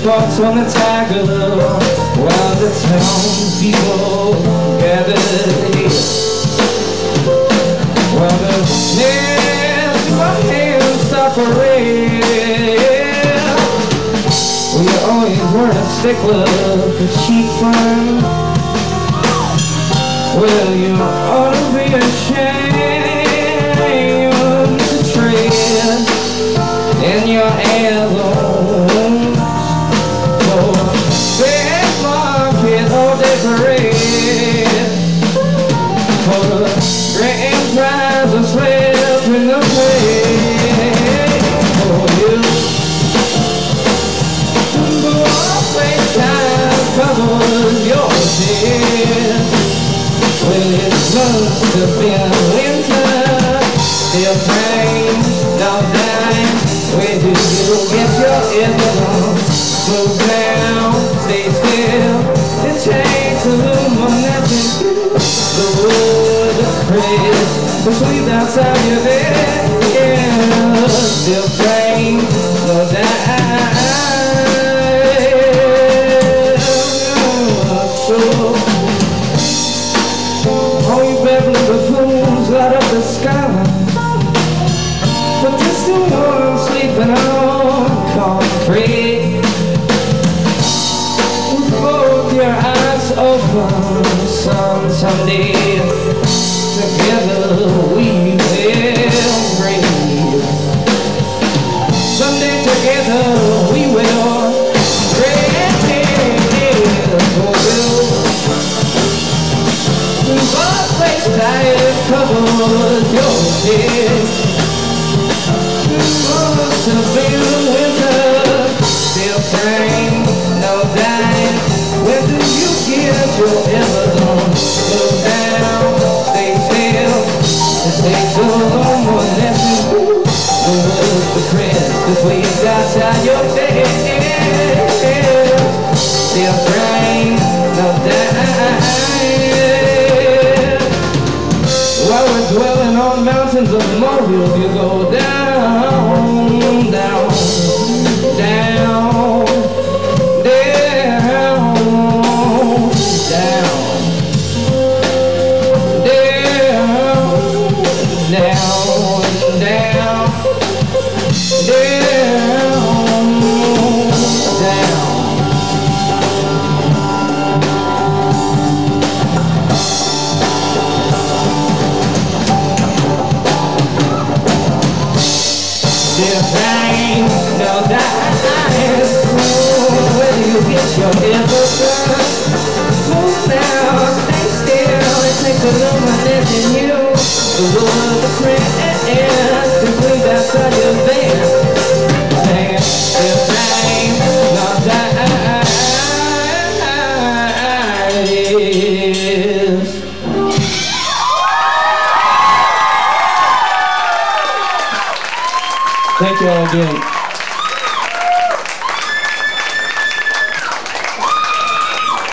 spots on the tiger While the townspeople gathered here. While the nails in my hands well, you always were a stickler for cheap fun. Well, you ought to be ashamed to trade in your heirlooms road the winter Still pain, no dying Where do you get your? Move down, stay still The outside your bed Yeah, still open, son, someday Together we your while we're dwelling on mountains of Mobile, you go down, Still rain, no dice Where do you get your? Move now, still? It takes a little more than you. The wood, the outside your van Thank you all again.